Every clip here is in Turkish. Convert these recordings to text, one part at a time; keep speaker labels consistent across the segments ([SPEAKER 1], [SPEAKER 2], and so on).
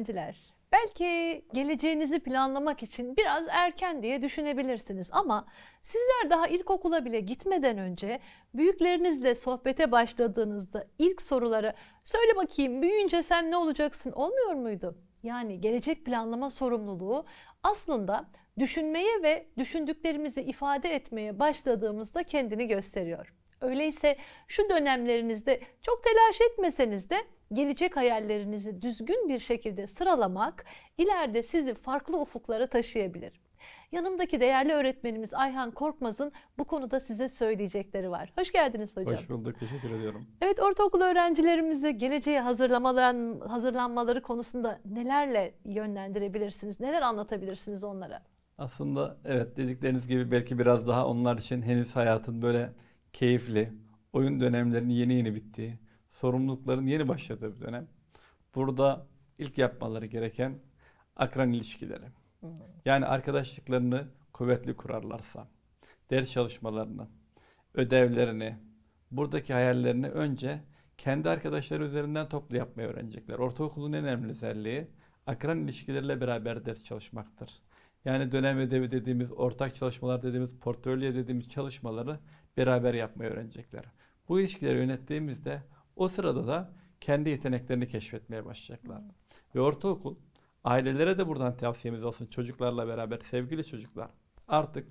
[SPEAKER 1] öğrenciler. Belki geleceğinizi planlamak için biraz erken diye düşünebilirsiniz ama sizler daha ilkokula bile gitmeden önce büyüklerinizle sohbete başladığınızda ilk soruları söyle bakayım büyüyünce sen ne olacaksın olmuyor muydu? Yani gelecek planlama sorumluluğu aslında düşünmeye ve düşündüklerimizi ifade etmeye başladığımızda kendini gösteriyor. Öyleyse şu dönemlerinizde çok telaş etmeseniz de gelecek hayallerinizi düzgün bir şekilde sıralamak ileride sizi farklı ufuklara taşıyabilir. Yanımdaki değerli öğretmenimiz Ayhan Korkmaz'ın bu konuda size söyleyecekleri var. Hoş geldiniz hocam.
[SPEAKER 2] Hoş bulduk, teşekkür ediyorum.
[SPEAKER 1] Evet, ortaokul öğrencilerimizi geleceğe hazırlamaların, hazırlanmaları konusunda nelerle yönlendirebilirsiniz? Neler anlatabilirsiniz onlara?
[SPEAKER 2] Aslında evet dedikleriniz gibi belki biraz daha onlar için henüz hayatın böyle keyifli, oyun dönemlerinin yeni yeni bittiği, sorumlulukların yeni başladığı bir dönem. Burada ilk yapmaları gereken akran ilişkileri. Yani arkadaşlıklarını kuvvetli kurarlarsa, ders çalışmalarını, ödevlerini, buradaki hayallerini önce kendi arkadaşları üzerinden toplu yapmayı öğrenecekler. Ortaokulun en önemli özelliği akran ilişkileriyle beraber ders çalışmaktır. Yani dönem ödevi dediğimiz, ortak çalışmalar dediğimiz, portfolyo dediğimiz çalışmaları beraber yapmayı öğrenecekler. Bu ilişkileri yönettiğimizde o sırada da kendi yeteneklerini keşfetmeye başlayacaklar. Ve ortaokul ailelere de buradan tavsiyemiz olsun çocuklarla beraber sevgili çocuklar artık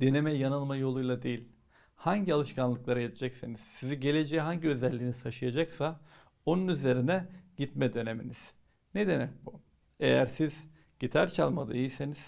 [SPEAKER 2] deneme yanılma yoluyla değil hangi alışkanlıklara yetecekseniz sizi geleceğe hangi özelliğiniz taşıyacaksa onun üzerine gitme döneminiz. Ne demek bu? Eğer siz gitar çalmada iyiyseniz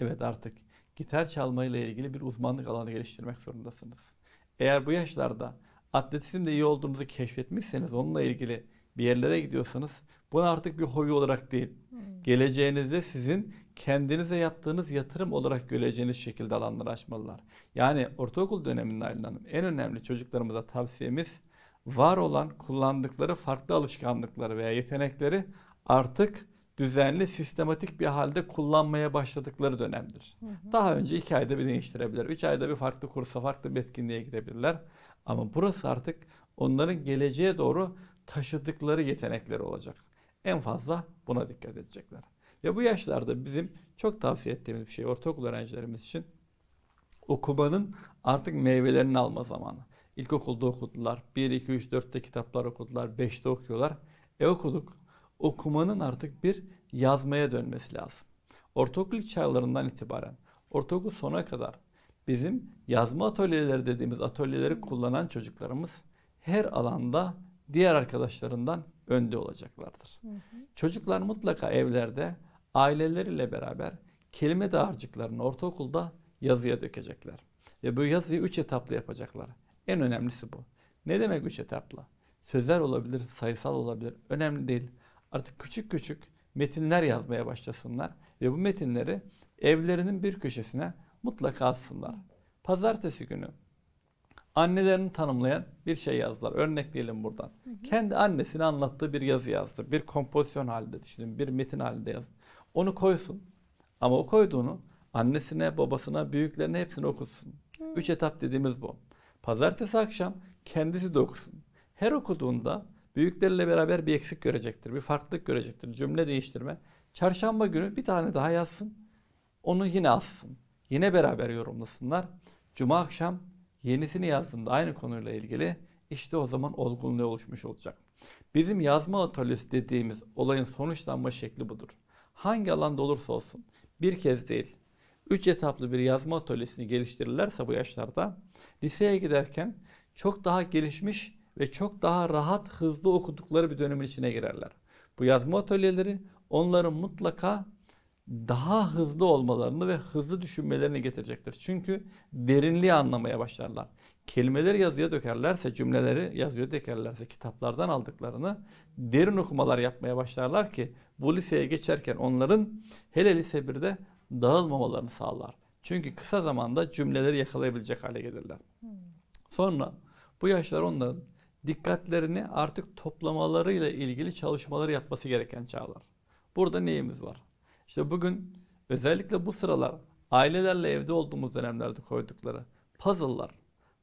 [SPEAKER 2] evet artık gitar çalmayla ilgili bir uzmanlık alanı geliştirmek zorundasınız. Eğer bu yaşlarda atletizmde iyi olduğunuzu keşfetmişseniz onunla ilgili bir yerlere gidiyorsanız bunu artık bir hobi olarak değil, hmm. geleceğinizde sizin kendinize yaptığınız yatırım olarak göreceğiniz şekilde alanları açmalılar. Yani ortaokul döneminde Aylin Hanım en önemli çocuklarımıza tavsiyemiz var olan kullandıkları farklı alışkanlıkları veya yetenekleri artık düzenli, sistematik bir halde kullanmaya başladıkları dönemdir. Hı hı. Daha önce iki ayda bir değiştirebilir. Üç ayda bir farklı kursa, farklı bir etkinliğe gidebilirler. Ama burası artık onların geleceğe doğru taşıdıkları yetenekleri olacak. En fazla buna dikkat edecekler. Ve bu yaşlarda bizim çok tavsiye ettiğimiz bir şey ortaokul öğrencilerimiz için okumanın artık meyvelerini alma zamanı. İlkokulda okudular. 1, 2, 3, 4'te kitaplar okudular. 5'te okuyorlar. E okuduk. Okumanın artık bir yazmaya dönmesi lazım. Ortaokul çağlarından itibaren ortaokul sona kadar bizim yazma atölyeleri dediğimiz atölyeleri kullanan çocuklarımız her alanda diğer arkadaşlarından önde olacaklardır. Hı hı. Çocuklar mutlaka evlerde aileleriyle beraber kelime dağarcıklarını ortaokulda yazıya dökecekler. Ve bu yazıyı üç etaplı yapacaklar. En önemlisi bu. Ne demek üç etaplı? Sözler olabilir, sayısal olabilir. Önemli değil. Artık küçük küçük metinler yazmaya başlasınlar. Ve bu metinleri evlerinin bir köşesine mutlaka alsınlar. Pazartesi günü annelerini tanımlayan bir şey yazdılar. Örnekleyelim buradan. Hı hı. Kendi annesini anlattığı bir yazı yazdı. Bir kompozisyon halinde düşünün. Bir metin halinde yazdı. Onu koysun. Ama o koyduğunu annesine, babasına, büyüklerine hepsini okusun. Hı. Üç etap dediğimiz bu. Pazartesi akşam kendisi de okusun. Her okuduğunda büyükleriyle beraber bir eksik görecektir. Bir farklılık görecektir. Cümle değiştirme. Çarşamba günü bir tane daha yazsın. Onu yine assın. Yine beraber yorumlasınlar. Cuma akşam yenisini yazdığında aynı konuyla ilgili işte o zaman olgunluğu oluşmuş olacak. Bizim yazma atölyesi dediğimiz olayın sonuçlanma şekli budur. Hangi alanda olursa olsun bir kez değil, üç etaplı bir yazma atölyesini geliştirirlerse bu yaşlarda liseye giderken çok daha gelişmiş ve çok daha rahat, hızlı okudukları bir dönemin içine girerler. Bu yazma atölyeleri onların mutlaka daha hızlı olmalarını ve hızlı düşünmelerini getirecektir. Çünkü derinliği anlamaya başlarlar. Kelimeleri yazıya dökerlerse, cümleleri yazıya dökerlerse kitaplardan aldıklarını derin okumalar yapmaya başlarlar ki bu liseye geçerken onların hele lise 1'de dağılmamalarını sağlar. Çünkü kısa zamanda cümleleri yakalayabilecek hale gelirler. Hmm. Sonra bu yaşlar onların dikkatlerini artık toplamalarıyla ilgili çalışmaları yapması gereken çağlar. Burada neyimiz var? İşte bugün özellikle bu sıralar ailelerle evde olduğumuz dönemlerde koydukları puzzle'lar.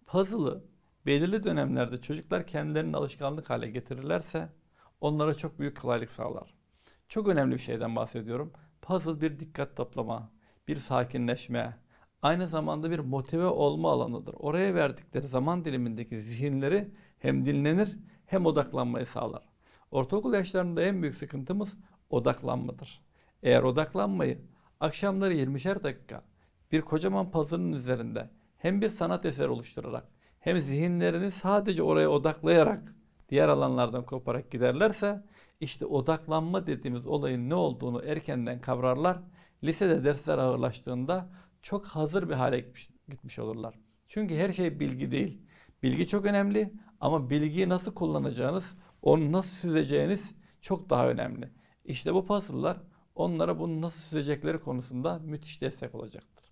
[SPEAKER 2] Puzzle'ı belirli dönemlerde çocuklar kendilerinin alışkanlık hale getirirlerse onlara çok büyük kolaylık sağlar. Çok önemli bir şeyden bahsediyorum. Puzzle bir dikkat toplama, bir sakinleşme, aynı zamanda bir motive olma alanıdır. Oraya verdikleri zaman dilimindeki zihinleri hem dinlenir hem odaklanmayı sağlar. Ortaokul yaşlarında en büyük sıkıntımız odaklanmadır. Eğer odaklanmayı akşamları 20'şer dakika bir kocaman puzzle'ın üzerinde hem bir sanat eseri oluşturarak hem zihinlerini sadece oraya odaklayarak diğer alanlardan koparak giderlerse işte odaklanma dediğimiz olayın ne olduğunu erkenden kavrarlar. Lisede dersler ağırlaştığında çok hazır bir hale gitmiş, gitmiş olurlar. Çünkü her şey bilgi değil. Bilgi çok önemli ama bilgiyi nasıl kullanacağınız, onu nasıl süzeceğiniz çok daha önemli. İşte bu puzzle'lar onlara bunu nasıl süzecekleri konusunda müthiş destek olacaktır.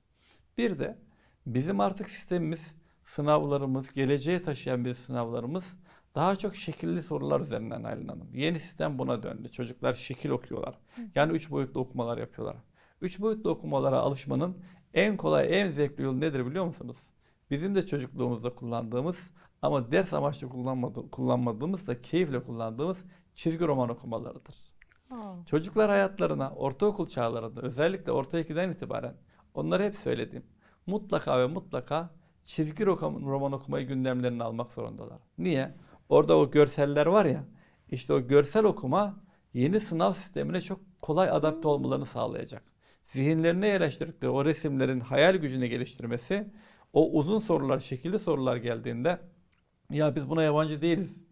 [SPEAKER 2] Bir de bizim artık sistemimiz, sınavlarımız, geleceğe taşıyan bir sınavlarımız daha çok şekilli sorular üzerinden Aylin Hanım. Yeni sistem buna döndü. Çocuklar şekil okuyorlar. Yani üç boyutlu okumalar yapıyorlar. Üç boyutlu okumalara alışmanın en kolay, en zevkli yolu nedir biliyor musunuz? Bizim de çocukluğumuzda kullandığımız ama ders amaçlı kullanmadı, kullanmadığımız da keyifle kullandığımız çizgi roman okumalarıdır.
[SPEAKER 1] Aa,
[SPEAKER 2] Çocuklar hayatlarına ortaokul çağlarında özellikle orta 2'den itibaren onları hep söyledim. Mutlaka ve mutlaka çizgi roman roman okumayı gündemlerine almak zorundalar. Niye? Orada o görseller var ya işte o görsel okuma yeni sınav sistemine çok kolay adapte olmalarını sağlayacak. Zihinlerine yerleştirdikleri o resimlerin hayal gücünü geliştirmesi o uzun sorular, şekilli sorular geldiğinde ya biz buna yabancı değiliz.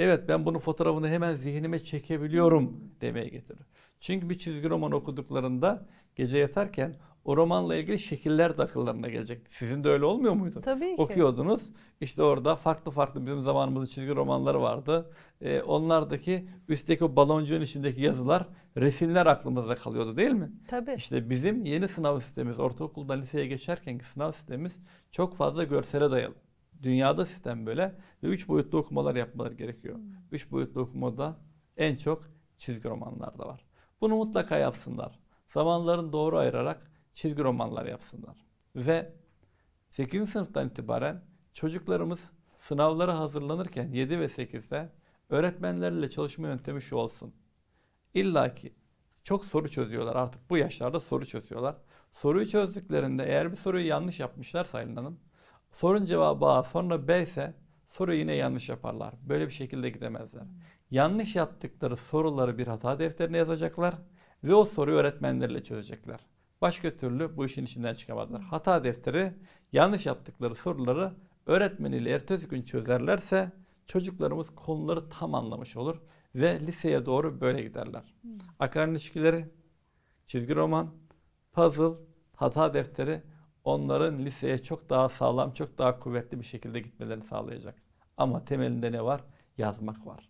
[SPEAKER 2] Evet ben bunun fotoğrafını hemen zihnime çekebiliyorum demeye getirir. Çünkü bir çizgi roman okuduklarında gece yatarken o romanla ilgili şekiller de akıllarına gelecek. Sizin de öyle olmuyor muydu?
[SPEAKER 1] tabii ki.
[SPEAKER 2] Okuyordunuz. İşte orada farklı farklı bizim zamanımızda çizgi romanları vardı. Ee, onlardaki üstteki o baloncuğun içindeki yazılar, resimler aklımızda kalıyordu değil mi?
[SPEAKER 1] Tabii.
[SPEAKER 2] İşte bizim yeni sınav sistemimiz, ortaokuldan liseye geçerkenki sınav sistemimiz çok fazla görsele dayalı. Dünyada sistem böyle ve üç boyutlu okumalar yapmaları gerekiyor. Üç boyutlu okumada en çok çizgi romanlarda var. Bunu mutlaka yapsınlar. Zamanlarını doğru ayırarak çizgi romanlar yapsınlar. Ve 8. sınıftan itibaren çocuklarımız sınavlara hazırlanırken 7 ve 8'de öğretmenlerle çalışma yöntemi şu olsun. İlla ki çok soru çözüyorlar artık bu yaşlarda soru çözüyorlar. Soruyu çözdüklerinde eğer bir soruyu yanlış yapmışlarsa Aylin Hanım, sorun cevabı A sonra B ise soruyu yine yanlış yaparlar. Böyle bir şekilde gidemezler. Yanlış yaptıkları soruları bir hata defterine yazacaklar ve o soruyu öğretmenlerle çözecekler. Başka türlü bu işin içinden çıkamazlar. Hata defteri yanlış yaptıkları soruları öğretmeniyle ertesi gün çözerlerse çocuklarımız konuları tam anlamış olur ve liseye doğru böyle giderler. Akran ilişkileri, çizgi roman, puzzle, hata defteri onların liseye çok daha sağlam, çok daha kuvvetli bir şekilde gitmelerini sağlayacak. Ama temelinde ne var? Yazmak var.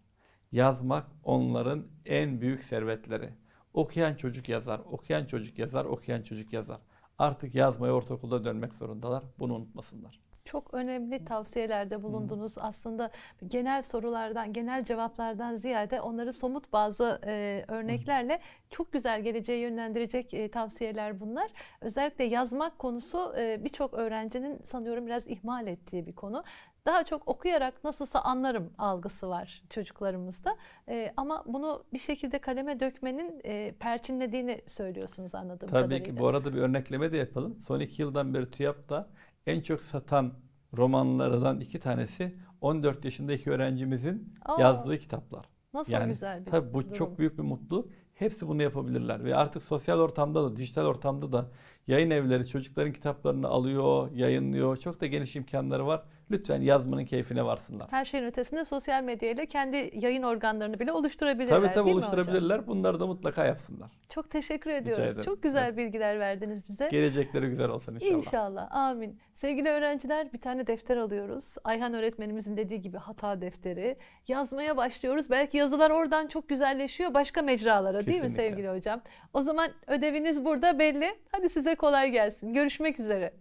[SPEAKER 2] Yazmak onların en büyük servetleri. Okuyan çocuk yazar, okuyan çocuk yazar, okuyan çocuk yazar. Artık yazmaya ortaokulda dönmek zorundalar. Bunu unutmasınlar.
[SPEAKER 1] Çok önemli tavsiyelerde bulundunuz. Aslında genel sorulardan, genel cevaplardan ziyade onları somut bazı e, örneklerle çok güzel geleceğe yönlendirecek e, tavsiyeler bunlar. Özellikle yazmak konusu e, birçok öğrencinin sanıyorum biraz ihmal ettiği bir konu. Daha çok okuyarak nasılsa anlarım algısı var çocuklarımızda. E, ama bunu bir şekilde kaleme dökmenin e, perçinlediğini söylüyorsunuz anladığım
[SPEAKER 2] Tabii
[SPEAKER 1] kadarıyla.
[SPEAKER 2] ki bu arada bir örnekleme de yapalım. Son iki yıldan beri TÜYAP'ta en çok satan romanlardan iki tanesi 14 yaşındaki öğrencimizin
[SPEAKER 1] Aa,
[SPEAKER 2] yazdığı kitaplar.
[SPEAKER 1] Nasıl
[SPEAKER 2] Yani
[SPEAKER 1] güzel bir
[SPEAKER 2] Tabii bu
[SPEAKER 1] durum.
[SPEAKER 2] çok büyük bir mutluluk. Hepsi bunu yapabilirler ve artık sosyal ortamda da, dijital ortamda da yayın evleri çocukların kitaplarını alıyor, yayınlıyor. Çok da geniş imkanları var. Lütfen yazmanın keyfine varsınlar.
[SPEAKER 1] Her şeyin ötesinde sosyal medyayla kendi yayın organlarını bile oluşturabilirler
[SPEAKER 2] Tabii tabii
[SPEAKER 1] mi hocam?
[SPEAKER 2] oluşturabilirler. Bunları da mutlaka yapsınlar.
[SPEAKER 1] Çok teşekkür ediyoruz. Çok güzel bilgiler verdiniz bize.
[SPEAKER 2] Gelecekleri güzel olsun inşallah.
[SPEAKER 1] İnşallah. Amin. Sevgili öğrenciler bir tane defter alıyoruz. Ayhan öğretmenimizin dediği gibi hata defteri. Yazmaya başlıyoruz. Belki yazılar oradan çok güzelleşiyor başka mecralara değil mi
[SPEAKER 2] Kesinlikle.
[SPEAKER 1] sevgili hocam? O zaman ödeviniz burada belli. Hadi size kolay gelsin. Görüşmek üzere.